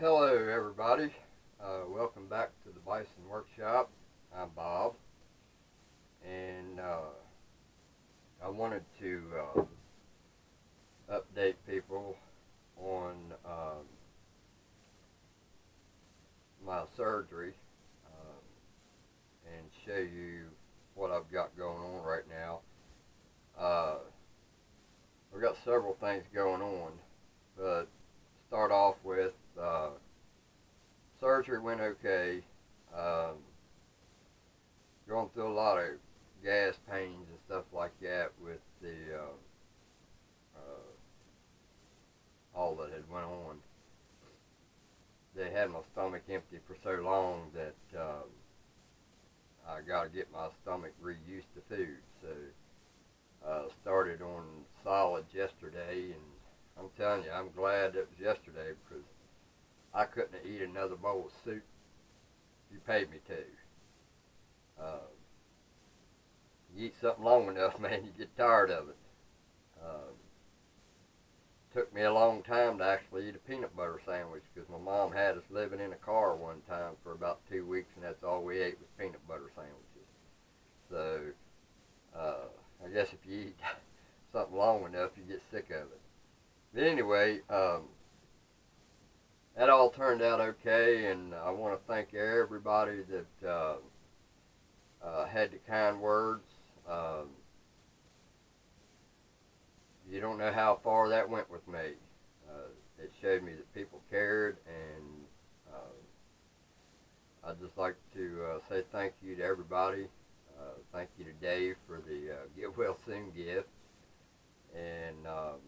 everybody. Uh, welcome back to the Bison Workshop. I'm Bob, and uh, I wanted to uh, update people on um, my surgery um, and show you what I've got going on right now. Uh, I've got several things going on, but start off with surgery went okay. Um, going through a lot of gas pains and stuff like that with the uh, uh, all that had went on. They had my stomach empty for so long that um, I got to get my stomach reused to food. So uh, started on solids yesterday, and I'm telling you, I'm glad it was yesterday because I couldn't eat another bowl of soup. You paid me to. Uh, you eat something long enough, man, you get tired of it. Uh, took me a long time to actually eat a peanut butter sandwich because my mom had us living in a car one time for about two weeks, and that's all we ate was peanut butter sandwiches. So, uh, I guess if you eat something long enough, you get sick of it. But anyway, um, that all turned out okay, and I want to thank everybody that uh, uh, had the kind words. Um, you don't know how far that went with me. Uh, it showed me that people cared, and uh, I'd just like to uh, say thank you to everybody. Uh, thank you to Dave for the Get Well Soon gift, and um,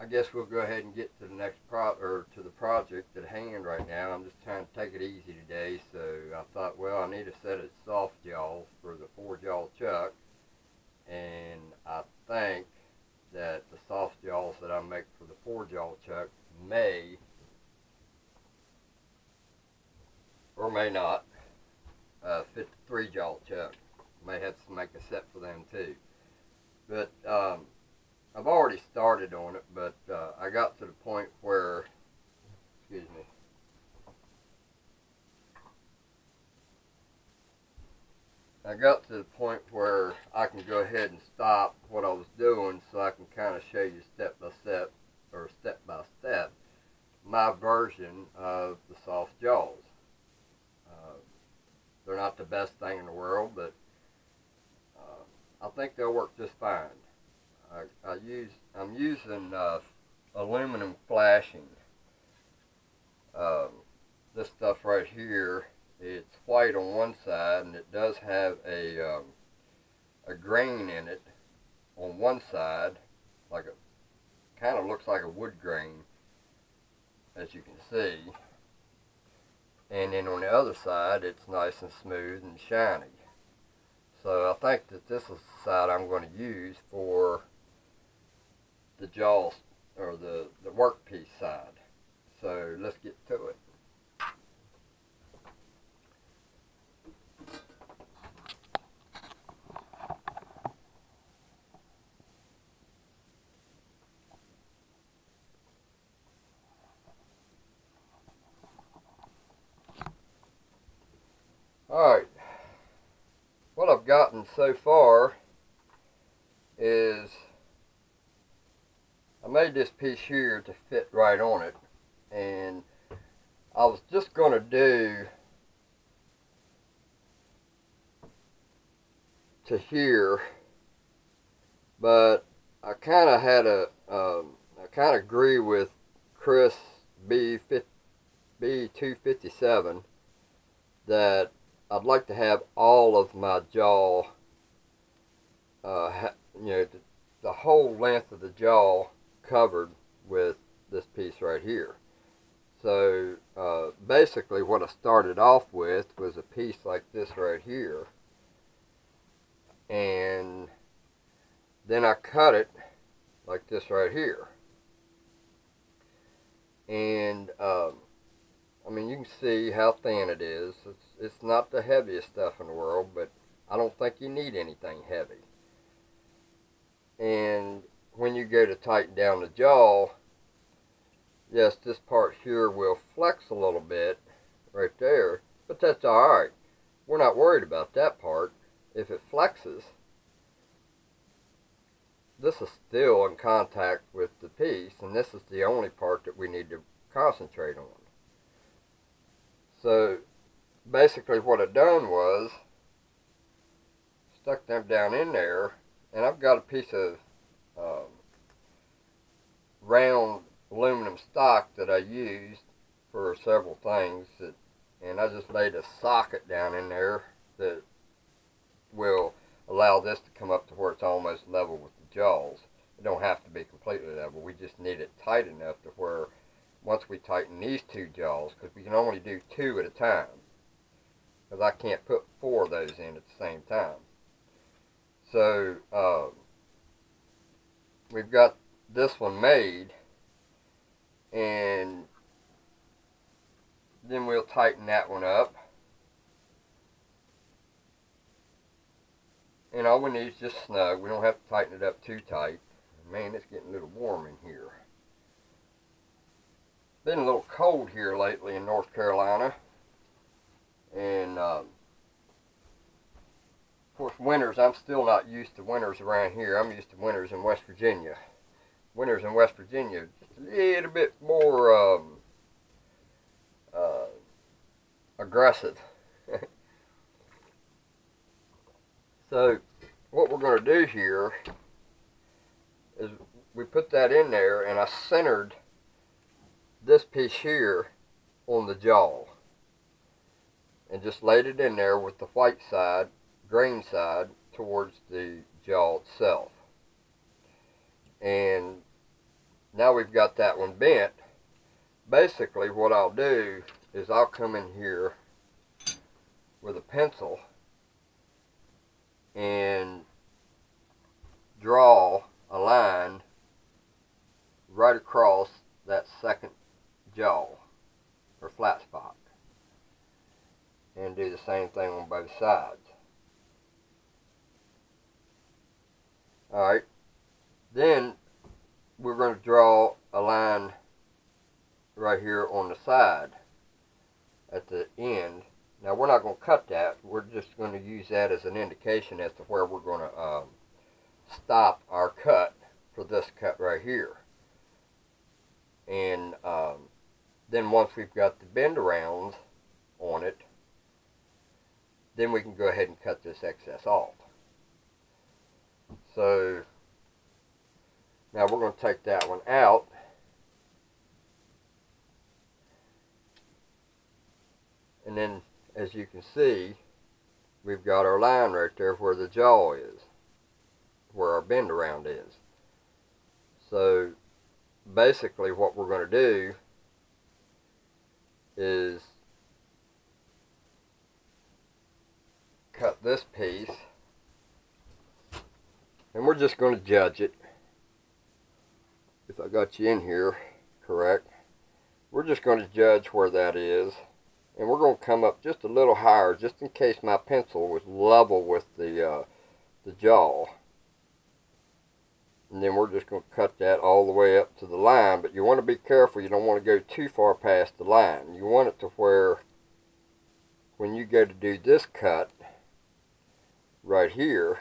I guess we'll go ahead and get to the next pro or to the project at hand right now. I'm just trying to take it easy today, so I thought, well, I need a set of soft jaws for the four jaw chuck, and I think that the soft jaws that I make for the four jaw chuck may or may not uh, fit the three jaw chuck. May have to make a set for them too, but. Um, I've already started on it, but uh, I got to the point where, excuse me, I got to the point where I can go ahead and stop what I was doing so I can kind of show you step by step or step by step my version of the soft jaws. Uh, they're not the best thing in the world, but uh, I think they'll work just fine. I, I use I'm using uh, aluminum flashing. Um, this stuff right here, it's white on one side, and it does have a um, a grain in it on one side, like a kind of looks like a wood grain, as you can see. And then on the other side, it's nice and smooth and shiny. So I think that this is the side I'm going to use for the jaws or the, the workpiece side. So let's get to it. Alright, what I've gotten so far is I made this piece here to fit right on it. And I was just going to do to here but I kind of had a um, I kind of agree with Chris B B257 that I'd like to have all of my jaw uh, you know the, the whole length of the jaw covered with this piece right here. So uh, basically what I started off with was a piece like this right here. And then I cut it like this right here. And um, I mean you can see how thin it is. It's, it's not the heaviest stuff in the world, but I don't think you need anything heavy. And when you go to tighten down the jaw, yes, this part here will flex a little bit right there, but that's alright. We're not worried about that part. If it flexes, this is still in contact with the piece, and this is the only part that we need to concentrate on. So, basically what I've done was, stuck them down in there, and I've got a piece of um, round aluminum stock that I used for several things that, and I just laid a socket down in there that will allow this to come up to where it's almost level with the jaws. It don't have to be completely level. We just need it tight enough to where once we tighten these two jaws, because we can only do two at a time, because I can't put four of those in at the same time. So uh, we've got this one made, and then we'll tighten that one up. And all we need is just snug. We don't have to tighten it up too tight. Man, it's getting a little warm in here. Been a little cold here lately in North Carolina. And, of course, winters, I'm still not used to winters around here. I'm used to winters in West Virginia. Winters in West Virginia, just a little bit more um, uh, aggressive. so what we're going to do here is we put that in there and I centered this piece here on the jaw and just laid it in there with the white side, grain side towards the jaw itself. And now we've got that one bent. Basically what I'll do is I'll come in here with a pencil and draw a line right across that second jaw or flat spot and do the same thing on both sides. Alright, then we're going to draw a line right here on the side at the end. Now we're not going to cut that. We're just going to use that as an indication as to where we're going to um, stop our cut for this cut right here. And um, then once we've got the bend arounds on it, then we can go ahead and cut this excess off. So now we're going to take that one out. And then, as you can see, we've got our line right there where the jaw is, where our bend around is. So, basically what we're going to do is cut this piece and we're just going to judge it. If I got you in here correct we're just going to judge where that is. And we're going to come up just a little higher just in case my pencil was level with the uh, the jaw. And then we're just going to cut that all the way up to the line. But you want to be careful you don't want to go too far past the line. You want it to where when you go to do this cut right here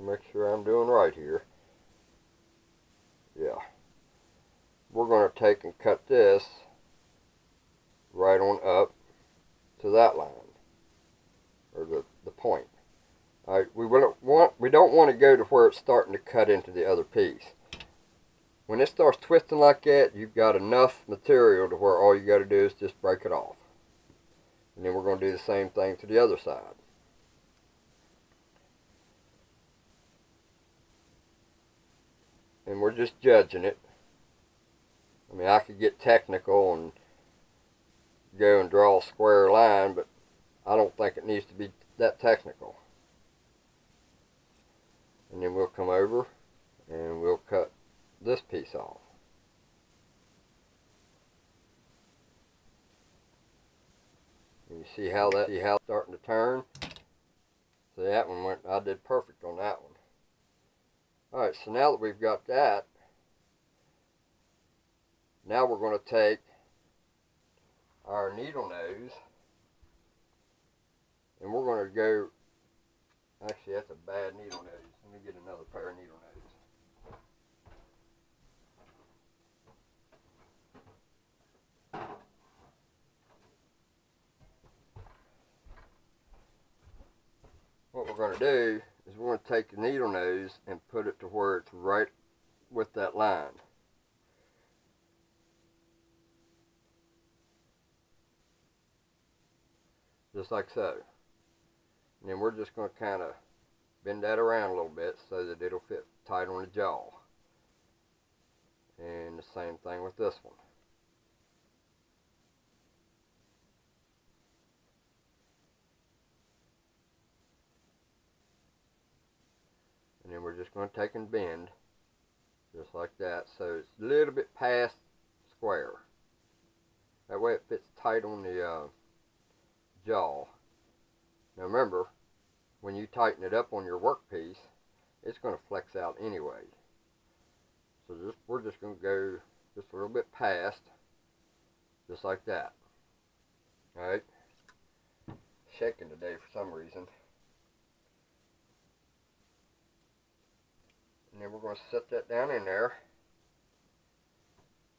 make sure I'm doing right here yeah we're going to take and cut this right on up to that line or the, the point Alright, we want we don't want to go to where it's starting to cut into the other piece. When it starts twisting like that, you've got enough material to where all you got to do is just break it off. And then we're going to do the same thing to the other side. And we're just judging it. I mean, I could get technical and go and draw a square line, but I don't think it needs to be that technical and then we'll come over and we'll cut this piece off. And you see how that see how it's starting to turn? So that one went I did perfect on that one. Alright, so now that we've got that, now we're going to take our needle nose and we're going to go actually that's a bad needle nose. Let me get another pair of needle nose. What we're going to do is we're going to take the needle nose and put it to where it's right with that line just like so. And then we're just going to kind of bend that around a little bit so that it'll fit tight on the jaw. And the same thing with this one. And then we're just going to take and bend just like that so it's a little bit past square. That way it fits tight on the uh, jaw. Now remember, when you tighten it up on your workpiece, it's going to flex out anyway. So just, we're just going to go just a little bit past, just like that. Alright? Shaking today for some reason. And then we're going to set that down in there,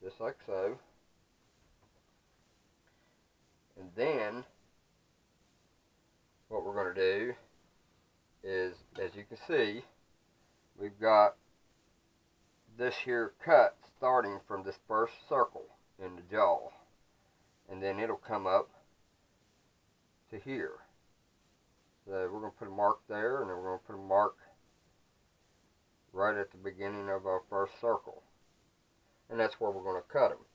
just like so. And then what we're going to do is, as you can see, we've got this here cut starting from this first circle in the jaw. And then it'll come up to here. So we're going to put a mark there, and then we're going to put a mark right at the beginning of our first circle. And that's where we're going to cut them.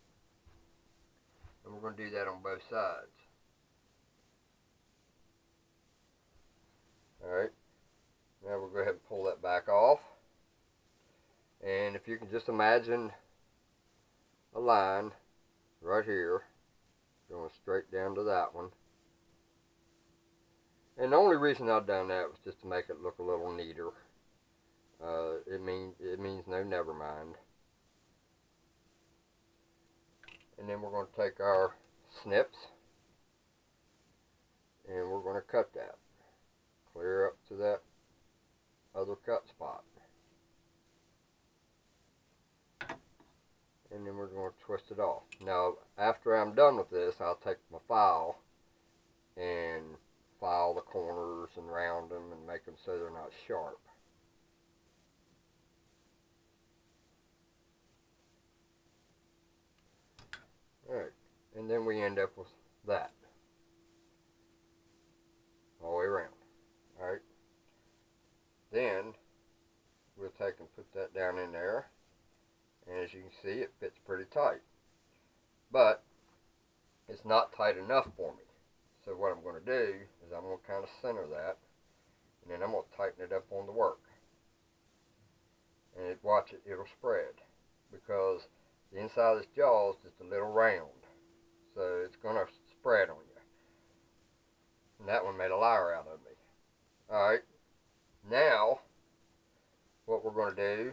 And we're going to do that on both sides. Alright, now we'll go ahead and pull that back off. And if you can just imagine a line right here going straight down to that one. And the only reason I've done that was just to make it look a little neater. Uh, it means it means no never mind. And then we're going to take our snips and we're going to cut that clear up to that other cut spot. And then we're going to twist it off. Now, after I'm done with this, I'll take my file and file the corners and round them and make them so they're not sharp. Alright, and then we end up with that. All the way around. Alright. Then we'll take and put that down in there. And as you can see, it fits pretty tight. But it's not tight enough for me. So what I'm going to do is I'm going to kind of center that. And then I'm going to tighten it up on the work. And it, watch it, it'll spread. Because the inside of this jaw is just a little round. So it's going to spread on you. And that one made a liar out of me. Alright, now what we're going to do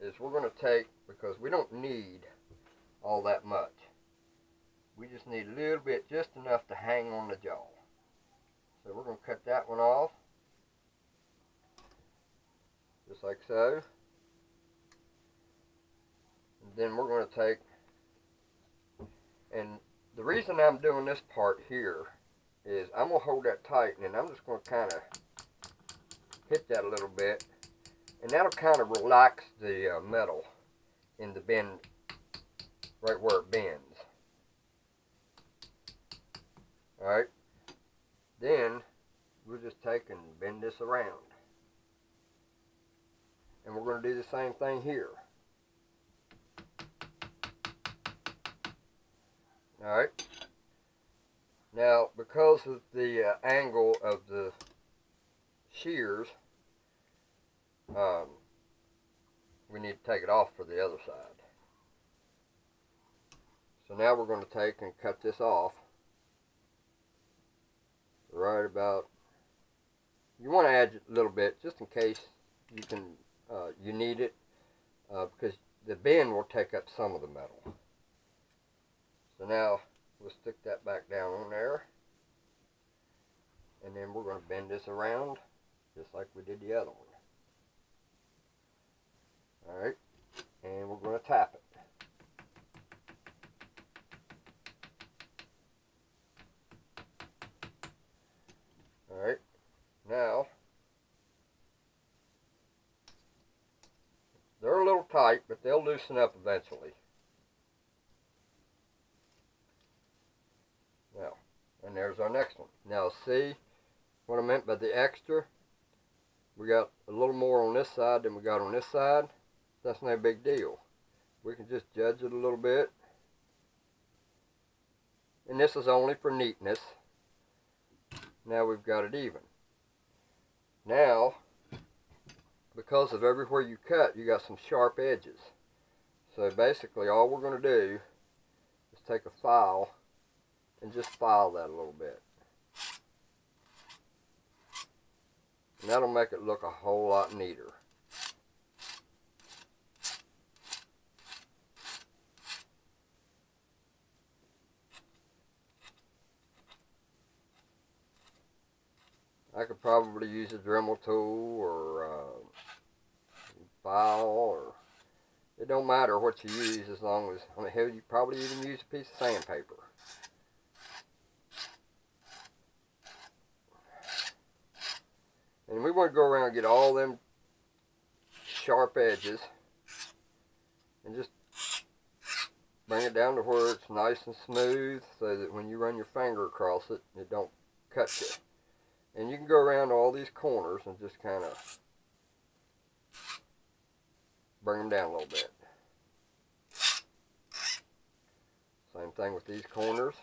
is we're going to take, because we don't need all that much. We just need a little bit, just enough to hang on the jaw. So we're going to cut that one off. Just like so. Then we're going to take, and the reason I'm doing this part here is I'm going to hold that tight and I'm just going to kind of hit that a little bit and that'll kind of relax the uh, metal in the bend right where it bends. Alright? Then we'll just take and bend this around. And we're going to do the same thing here alright now because of the uh, angle of the shears, um, we need to take it off for the other side. So now we're going to take and cut this off right about, you want to add a little bit just in case you can, uh, you need it uh, because the bend will take up some of the metal. So now we'll stick that back down on there. And then we're going to bend this around just like we did the other one. Alright, and we're going to tap it. Alright, now they're a little tight, but they'll loosen up eventually. Now, and there's our next one. Now see what I meant by the extra? We got a little more on this side than we got on this side. That's no big deal. We can just judge it a little bit. And this is only for neatness. Now we've got it even. Now, because of everywhere you cut, you got some sharp edges. So basically all we're going to do is take a file and just file that a little bit. And that'll make it look a whole lot neater. I could probably use a Dremel tool or uh, file or it don't matter what you use as long as I mean hell you probably even use a piece of sandpaper. And we want to go around and get all them sharp edges and just bring it down to where it's nice and smooth so that when you run your finger across it, it don't cut you. And you can go around all these corners and just kind of bring them down a little bit. Same thing with these corners.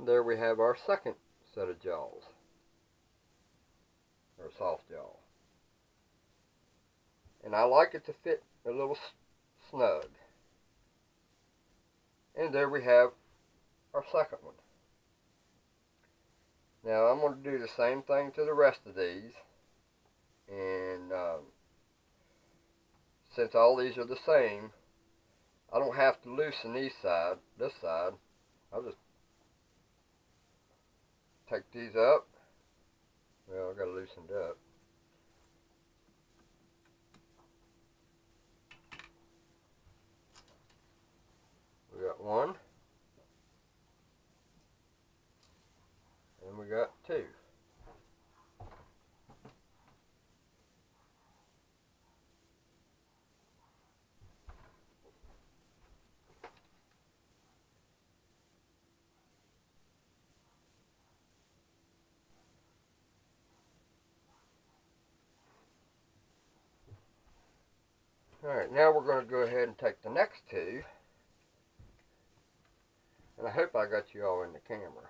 And there we have our second set of jaws. Or soft jaw. And I like it to fit a little snug. And there we have our second one. Now I'm going to do the same thing to the rest of these. And um, since all these are the same, I don't have to loosen these side, this side. I'll just take these up. Well, I got it up. We got one. And we got two. Alright, now we're going to go ahead and take the next two. And I hope I got you all in the camera.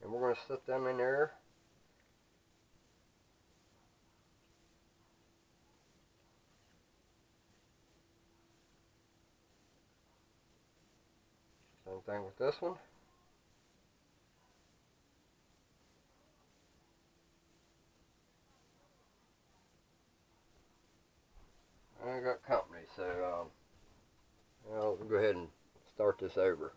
And we're going to set them in there. Same thing with this one. I got go ahead and start this over.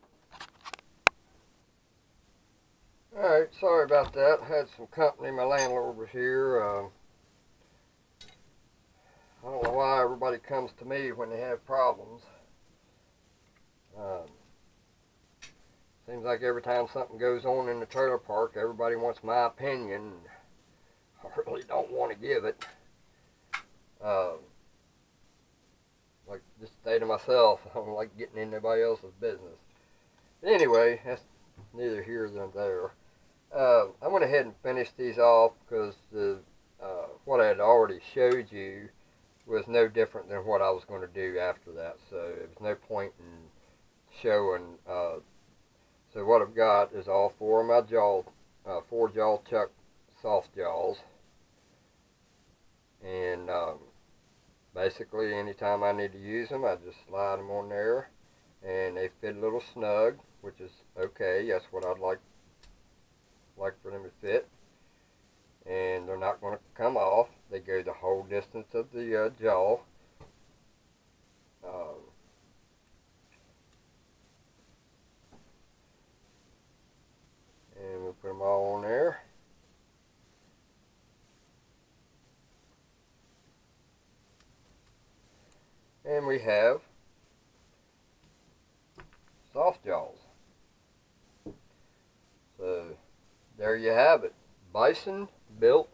Alright, sorry about that. Had some company. My landlord was here. Uh, I don't know why everybody comes to me when they have problems. Um, seems like every time something goes on in the trailer park, everybody wants my opinion. I really don't want to give it. Um, stay to myself. I don't like getting in nobody else's business. But anyway, that's neither here nor there. Uh, I went ahead and finished these off because the uh, what I had already showed you was no different than what I was going to do after that. So there was no point in showing. Uh, so what I've got is all four of my jaw, uh, four jaw chuck soft jaws, and um, basically anytime I need to use them I just slide them on there and they fit a little snug, which is okay. That's what I'd like like for them to fit. And they're not going to come off. They go the whole distance of the uh, jaw. Um, and we'll put them all on there. And we have soft jaws. So there you have it. Bison built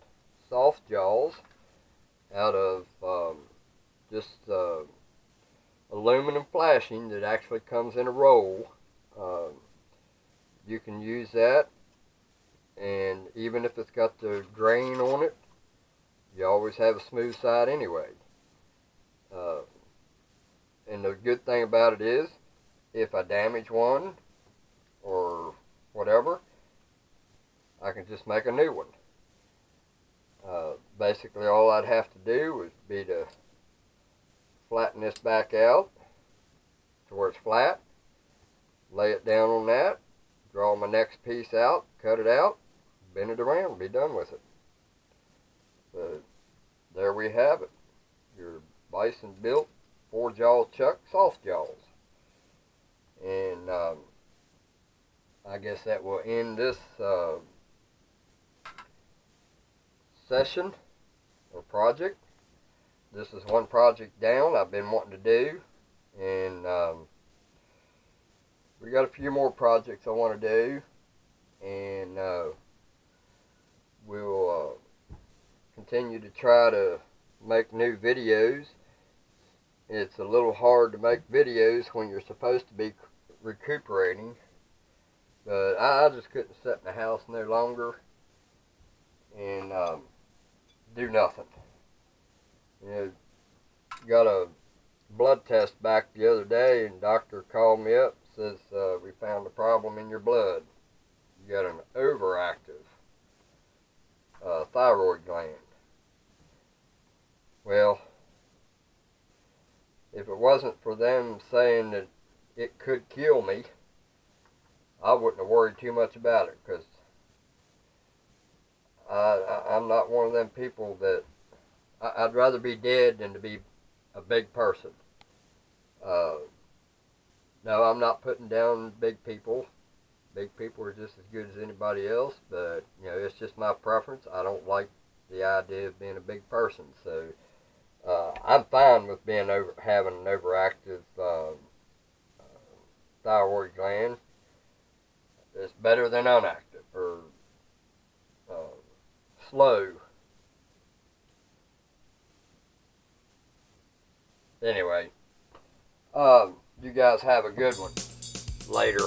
soft jaws out of um, just uh, aluminum flashing that actually comes in a roll. Um, you can use that and even if it's got the grain on it you always have a smooth side anyway. Uh, and the good thing about it is if I damage one or whatever I can just make a new one. Basically all I'd have to do would be to flatten this back out to where it's flat, lay it down on that, draw my next piece out, cut it out, bend it around, be done with it. So there we have it. Your bison built four jaw chuck soft jaws. And um, I guess that will end this uh, session or project. This is one project down I've been wanting to do and um, we got a few more projects I want to do and uh, we'll uh, continue to try to make new videos. It's a little hard to make videos when you're supposed to be recuperating but I, just couldn't sit in the house no longer and um, do nothing. You know, got a blood test back the other day, and doctor called me up says uh, we found a problem in your blood. You got an overactive uh, thyroid gland. Well, if it wasn't for them saying that it could kill me, I wouldn't have worried too much about it because I, I, I'm not one of them people that I, would rather be dead than to be a big person. Uh, no, I'm not putting down big people. Big people are just as good as anybody else, but you know it's just my preference. I don't like the idea of being a big person, so uh, I'm fine with being over having an overactive uh, thyroid gland. It's better than unactive slow. Anyway, um, you guys have a good one. Later.